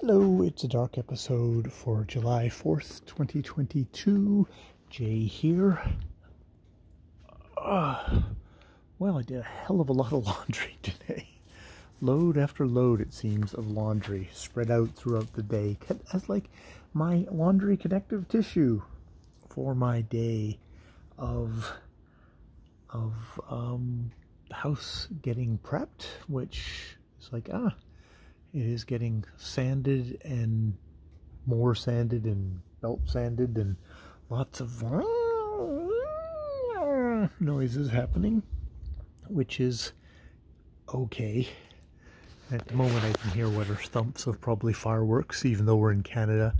Hello, it's a dark episode for July 4th, 2022. Jay here. Uh, well, I did a hell of a lot of laundry today. Load after load, it seems, of laundry spread out throughout the day as like my laundry connective tissue for my day of of um, house getting prepped, which is like ah it is getting sanded and more sanded and belt sanded and lots of noises happening, which is okay. At the moment, I can hear what are thumps of probably fireworks, even though we're in Canada.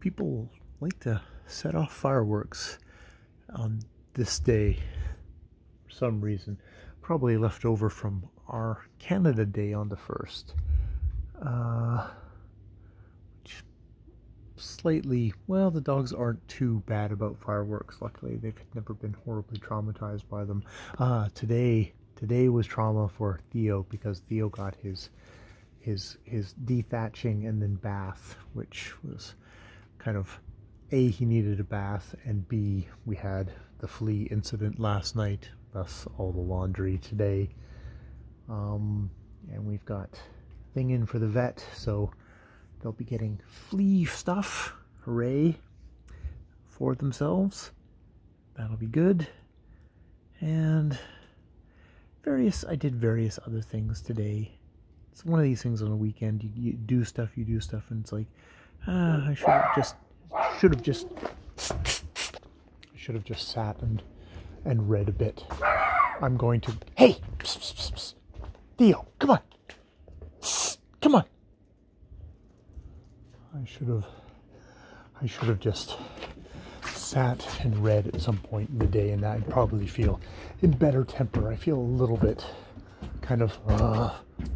People like to set off fireworks on this day for some reason. Probably left over from our Canada Day on the 1st uh, slightly well the dogs aren't too bad about fireworks. Luckily they've never been horribly traumatized by them. Uh, today today was trauma for theo because theo got his his his dethatching and then bath which was kind of a he needed a bath and b we had the flea incident last night thus all the laundry today. Um, and we've got thing in for the vet, so they'll be getting flea stuff, hooray, for themselves. That'll be good. And various, I did various other things today. It's one of these things on a weekend. You, you do stuff, you do stuff, and it's like, ah, I should have just, should have just, should have just sat and and read a bit. I'm going to. Hey. Theo, come on. Come on. I should have I should have just sat and read at some point in the day and I'd probably feel in better temper. I feel a little bit kind of uh,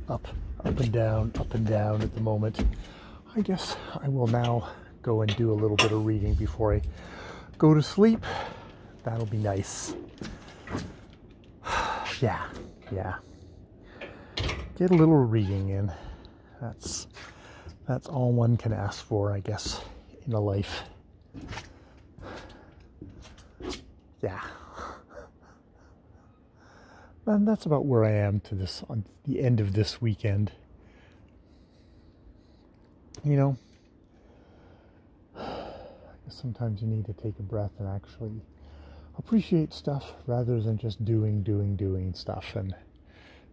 up up and down, up and down at the moment. I guess I will now go and do a little bit of reading before I go to sleep. That'll be nice. yeah, yeah. Get a little reading in. That's that's all one can ask for, I guess, in a life. Yeah. And that's about where I am to this on the end of this weekend. You know, sometimes you need to take a breath and actually appreciate stuff rather than just doing, doing, doing stuff. And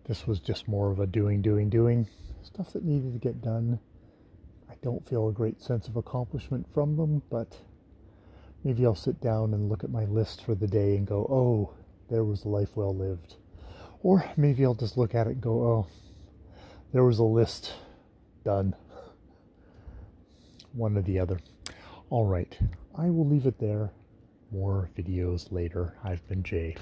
this was just more of a doing, doing, doing stuff that needed to get done. I don't feel a great sense of accomplishment from them, but maybe I'll sit down and look at my list for the day and go, oh, there was a life well lived. Or maybe I'll just look at it and go, oh, there was a list done. One or the other. All right, I will leave it there. More videos later. I've been Jay.